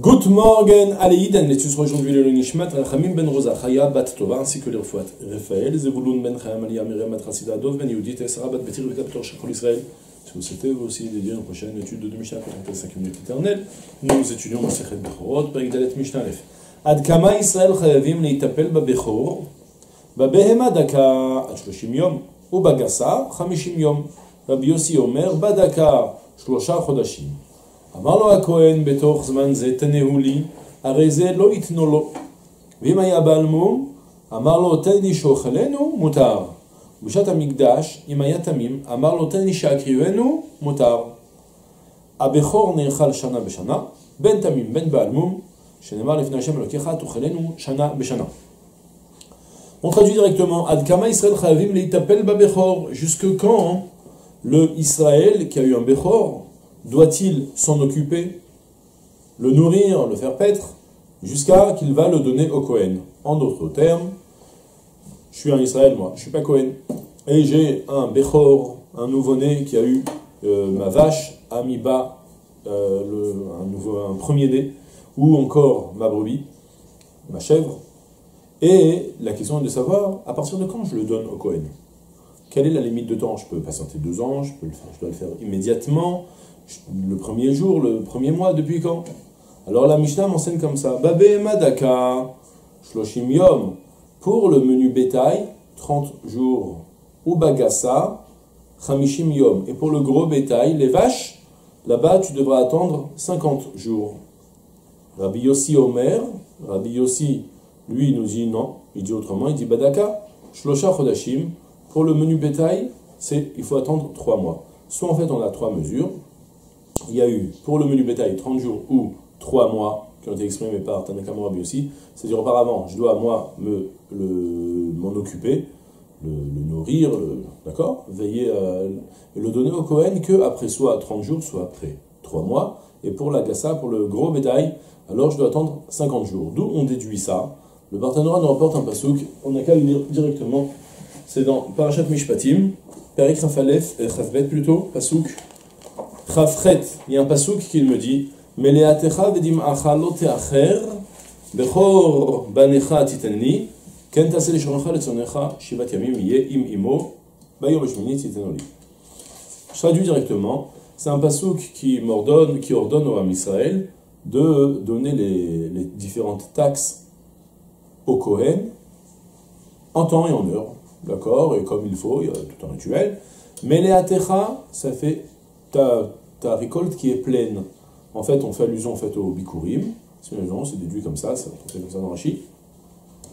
Good morning, Aleïden, les tusses rejoints le Nishmat, Rachamim ben Rosa, Chaya bat Tova, ainsi que les refouat. Raphaël, Zebulun ben Chaya, Malia, Miriam, Matrasida, Dov, ben Yudit, Esra, bat Betir, Vekaptor, Shachol Israël. Si vous souhaitez, vous aussi dédier une prochaine étude de Mishnah pour la 5 minutes éternelle, nous étudions la Sechet Bechorot, Bagdalet Mishnah Lef. Ad Kama Israël Chayavim, Leitapel, Babechor, Babehema Daka, Ad 30 Yom, Ou Bagassa, 50 Yom, Rabbi Yossi Omer, Badaka, Shlosha Chodashim. אמר לו הכהן בתוך זמן זה תנהו לי, הרי זה לא יתנו לו. ואם היה בעל מום, אמר לו תן לי שאוכלנו, מותר. בשעת המקדש, אם היה תמים, אמר לו תן לי שאקריבנו, מותר. הבכור נאכל שנה בשנה, בין תמים בין בעל מום, שנאמר לפני השם אלוקיך תאכלנו שנה בשנה. On traduit directement Ad kama Israël chavim leitapel babechor. Jusque quand le Israël qui a eu un bechor doit-il s'en occuper, le nourrir, le faire paître, jusqu'à qu'il va le donner au Kohen? En d'autres termes, je suis un Israël, moi, je suis pas Kohen, et j'ai un bechor, un nouveau-né qui a eu euh, ma vache, Amiba, euh, un, un premier-né, ou encore ma brebis, ma chèvre. Et la question est de savoir à partir de quand je le donne au Kohen? Quelle est la limite de temps? Je peux patienter deux ans, je dois le faire immédiatement, le premier jour, le premier mois, depuis quand? Alors la Mishnah m'enseigne comme ça. Babe Madaka, Shloshim Yom, pour le menu bétail, 30 jours, ou Bagassa, Chamishim Yom. Et pour le gros bétail, les vaches, là-bas tu devras attendre 50 jours. Rabbi Yossi Omer, Rabbi Yossi, lui, nous dit non, il dit autrement, il dit Badaka, Shlosha Chodashim, pour le menu bétail, c'est il faut attendre 3 mois. Soit en fait on a trois mesures, il y a eu pour le menu bétail 30 jours ou 3 mois qui ont été exprimés par Tanakam Rabbi aussi, c'est-à-dire auparavant, je dois moi me m'en occuper, le, nourrir, d'accord, veiller à le donner au Kohen que après soit 30 jours, soit après 3 mois, et pour la gassa, pour le gros bétail, alors je dois attendre 50 jours. D'où on déduit ça. Le Barthénora nous rapporte un pasouk, on n'a qu'à le lire directement, c'est dans Parashat Mishpatim, Perik Rafalef, et Chafbet plutôt, pasouk, Chafret, il y a un pasouk qui me dit, Meleatecha vedim achalo teacher, bechor banecha titenni, ken tase leshonocha letzonecha, shivat yamim yeh im imo, bayom hashmini titenoli. Je traduis directement, c'est un pasouk qui m'ordonne, qui ordonne au Ham Israël de donner les, les, différentes taxes au Kohen en temps et en heure, d'accord, et comme il faut, il y a tout un rituel. Mais atecha, ça fait ta, ta récolte qui est pleine. En fait, on fait allusion en fait, au bikurim, c'est déduit comme ça, fait comme ça dans Rashi.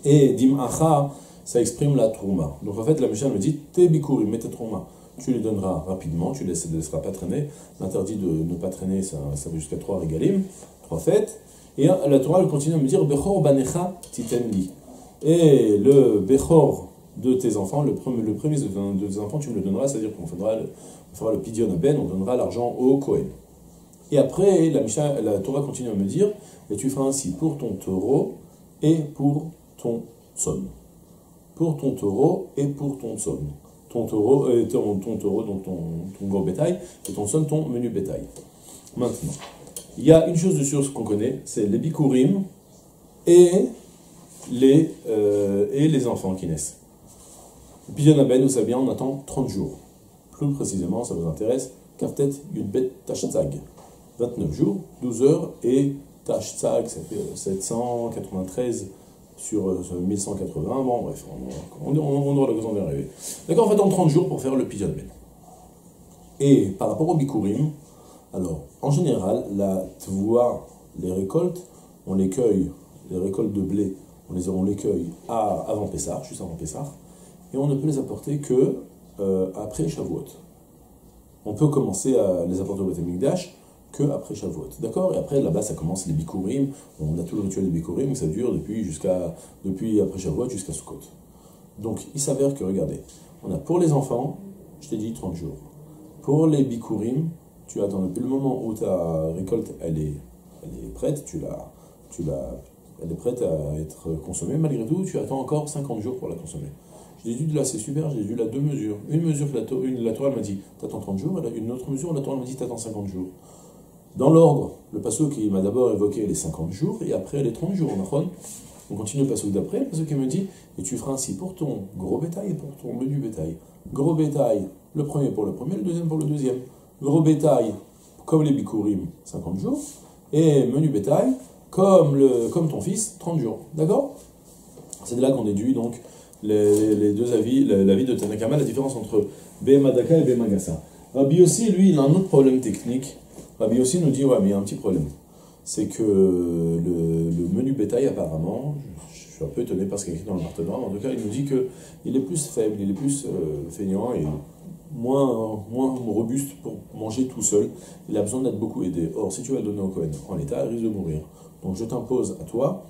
Et dimacha, ça exprime la trouma. Donc en fait, la Mishnah me dit, tes bikurim, mets ta trouma tu les donneras rapidement, tu ne les laisseras pas traîner. L'interdit de ne pas traîner, ça, ça va jusqu'à trois régalim, trois fêtes. Et la Torah elle continue à me dire Bechor banecha titenli. Et le Bechor de tes enfants, le premier, le premier de tes enfants, tu me le donneras, c'est-à-dire qu'on fera, le, on fera le pidion à Ben, on donnera l'argent au Kohen. Et après, la, Torah continue à me dire Et tu feras ainsi pour ton taureau et pour ton somme. Pour ton taureau et pour ton somme ton taureau, euh, ton, taureau, donc ton, ton, gros bétail, et ton son, ton menu bétail. Maintenant, il y a une chose de sûr qu'on connaît, c'est les bikurim et les, euh, et les enfants qui naissent. Pidyon Ben, vous savez bien, on attend 30 jours. Plus précisément, ça vous intéresse, Kaftet Yudbet Tashtzag. 29 jours, 12 heures, et Tashtzag, ça fait 793 sur 1180, bon bref, on, on, on aura l'occasion d'y arriver. D'accord, en fait, en 30 jours pour faire le ben. Et par rapport au bikurim, alors, en général, la tvoa, les récoltes, on les cueille, les récoltes de blé, on les, on les cueille à, avant Pessah, juste avant Pessah, et on ne peut les apporter que euh, après Shavuot. On peut commencer à les apporter au Beth que après Shavuot. D'accord? Et après, là-bas, ça commence les bikurim. On a tout le rituel des bikurim, ça dure depuis, jusqu'à, depuis après Shavuot jusqu'à Sukkot. Donc, il s'avère que, regardez, on a pour les enfants, je t'ai dit 30 jours. Pour les bikurim, tu attends depuis le moment où ta récolte, elle est, elle est prête, tu la, tu la, elle est prête à être consommée, malgré tout, tu attends encore 50 jours pour la consommer. J'ai dit là, c'est super, j'ai dû là deux mesures. Une mesure la, une, Torah m'a dit, t'attends 30 jours, une autre mesure, la Torah m'a dit, t'attends 50 jours. Dans l'ordre, le passo qui m'a d'abord évoqué les 50 jours et après les 30 jours. On continue le passo d'après, le passo qui me dit Et tu feras ainsi pour ton gros bétail et pour ton menu bétail. Gros bétail, le premier pour le premier, le deuxième pour le deuxième. Gros bétail, comme les bikurim, 50 jours. Et menu bétail, comme, le, comme ton fils, 30 jours. D'accord? C'est de là qu'on déduit donc les, deux avis, l'avis de Tanakama, la différence entre Behemadaka et Behemagasa. Rabbi aussi, lui, il a un autre problème technique. Rabbi aussi nous dit, ouais, mais il y a un petit problème. C'est que le, menu bétail, apparemment, je, suis un peu étonné parce qu'il est écrit dans le partenaire, en tout cas, il nous dit qu'il est plus faible, il est plus euh, feignant et moins, moins robuste pour manger tout seul. Il a besoin d'être beaucoup aidé. Or, si tu vas le donner au Cohen en l'état, il risque de mourir. Donc je t'impose à toi,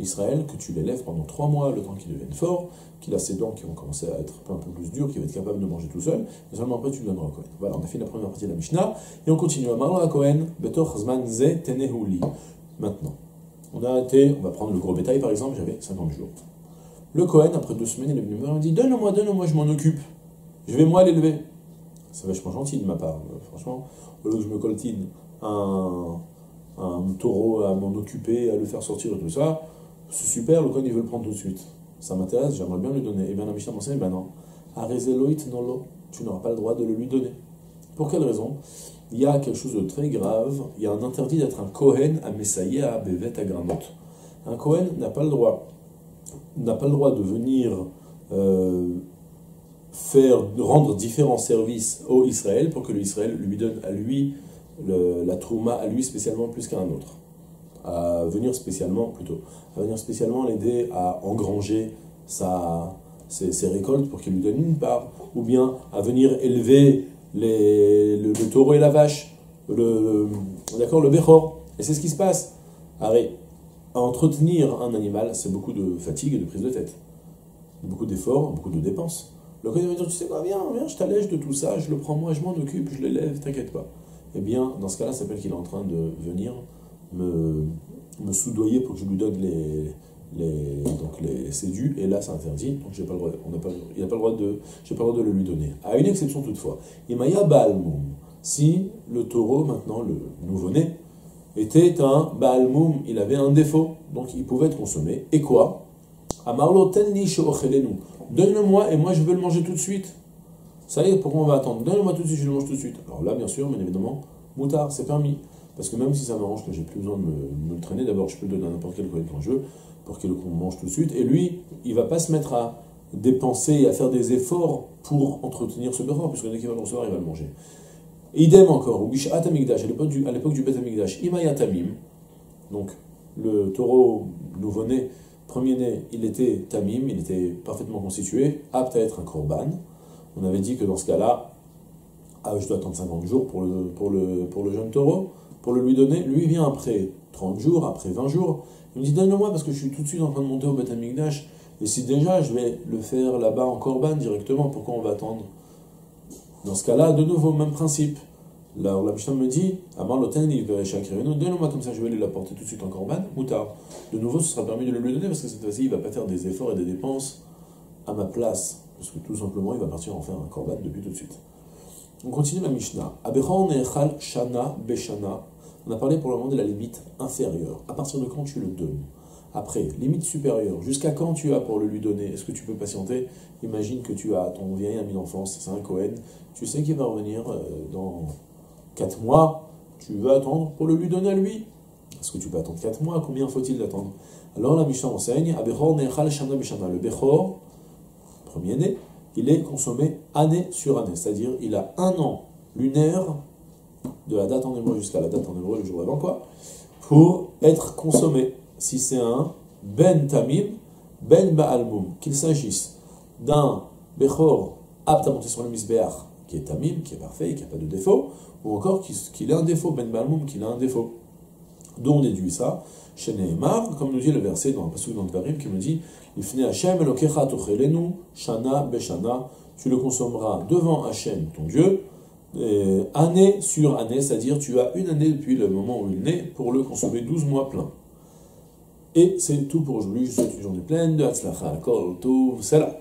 Israël, que tu l'élèves pendant trois mois, le temps qu'il devienne fort, qu'il a ses dents qui vont commencer à être un peu plus dures, qu'il va être capable de manger tout seul, et seulement après tu le donneras au Kohen. Voilà, on a fait la première partie de la Mishnah, et on continue. à Kohen, Betor Ze Tenehuli. Maintenant, on a été, on va prendre le gros bétail par exemple, j'avais 50 jours. Le Kohen, après deux semaines, il est venu me voir, il dit Donne-moi, donne-moi, je m'en occupe. Je vais moi l'élever. C'est vachement gentil de ma part, franchement. Au lieu que je me coltine un un taureau à m'en occuper, à le faire sortir et tout ça, c'est super, le Kohen il veut le prendre tout de suite. Ça m'intéresse, j'aimerais bien lui donner. Et eh bien la Mishnah m'enseigne, ben non. non tu n'auras pas le droit de le lui donner. Pour quelle raison? Il y a quelque chose de très grave, il y a un interdit d'être un Kohen à Messaïa à Bevet à Granot. Un Kohen n'a pas le droit, n'a pas le droit de venir euh, faire, rendre différents services au Israël pour que l'Israël lui donne à lui la trouma à lui spécialement plus qu'à un autre. À venir spécialement, plutôt, à venir spécialement l'aider à engranger sa, ses, récoltes pour qu'il lui donne une part, ou bien à venir élever les, le, taureau et la vache, le, d'accord, le béchor. Et c'est ce qui se passe. Arrête. À entretenir un animal, c'est beaucoup de fatigue et de prise de tête. Beaucoup d'efforts, beaucoup de dépenses. Le va dire, tu sais quoi, viens, viens, je t'allège de tout ça, je le prends moi, je m'en occupe, je l'élève, t'inquiète pas eh bien, dans ce cas-là, ça s'appelle qu'il est en train de venir me, me soudoyer pour que je lui donne les, les, donc les, ses et là c'est interdit, donc pas le droit, on pas, il n'a pas le droit de, pas le droit de le lui donner. À une exception toutefois, Imaya Baalmoum, si le taureau, maintenant le nouveau-né, était un Baalmoum, il avait un défaut, donc il pouvait être consommé, et quoi? Amarlo donne-le-moi et moi je veux le manger tout de suite. Ça y est, pourquoi on va attendre? Donne-moi tout de suite, je le mange tout de suite. Alors là, bien sûr, bien évidemment, moutard, c'est permis. Parce que même si ça m'arrange que j'ai plus besoin de me, le traîner, d'abord, je peux le donner à n'importe quel collègue quand je veux, pour qu'il mange tout de suite. Et lui, il va pas se mettre à dépenser et à faire des efforts pour entretenir ce béhor, puisque dès qu'il va le recevoir, il va le manger. Idem encore, ou Bishat Amigdash, à l'époque du, à l'époque du Bet Imayatamim, donc le taureau nouveau-né, premier-né, il était tamim, il était parfaitement constitué, apte à être un korban. On avait dit que dans ce cas-là, ah, je dois attendre 50 jours pour le, pour, le, pour le jeune taureau, pour le lui donner. Lui vient après 30 jours, après 20 jours. Il me dit Donne-le-moi parce que je suis tout de suite en train de monter au Beth Amikdash. Et si déjà je vais le faire là-bas en Corban directement, pourquoi on va attendre? Dans ce cas-là, de nouveau, même principe. Là, la Mishnah me dit Amar donne-le-moi comme ça, je vais aller l'apporter tout de suite en Corban, tard. De nouveau, ce sera permis de le lui donner parce que cette fois-ci, il ne va pas faire des efforts et des dépenses à ma place. Parce que tout simplement, il va partir en faire un korban depuis tout de suite. On continue la Mishnah. shana beshana. On a parlé pour le moment de la limite inférieure. À partir de quand tu le donnes? Après, limite supérieure. Jusqu'à quand tu as pour le lui donner? Est-ce que tu peux patienter? Imagine que tu as ton vieil ami d'enfance, c'est un Cohen. Tu sais qu'il va revenir euh, dans 4 mois. Tu veux attendre pour le lui donner à lui? Est-ce que tu peux attendre 4 mois? Combien faut-il d'attendre? Alors la Mishnah enseigne. Le Bechor, premier-né, il est consommé année sur année. C'est-à-dire, il a un an lunaire, de la date en hébreu jusqu'à la date en hébreu, le jour avant quoi, pour être consommé. Si c'est un ben tamim, ben ba'almum, qu'il s'agisse d'un bechor apte à monter sur le misbeach, qui est tamim, qui est parfait, qui n'a pas de défaut, ou encore qu'il a un défaut, ben ba'almum, qu'il a un défaut. D'où on déduit ça Chez Nehemar, comme nous dit le verset dans passage dans le qui nous dit Hashem shana beshana, tu le consommeras devant Hachem, ton Dieu, année sur année, c'est-à-dire tu as une année depuis le moment où il naît pour le consommer 12 mois plein. Et c'est tout pour aujourd'hui. Je vous souhaite une journée pleine de Hatzlacha, Kol Tov, Salam.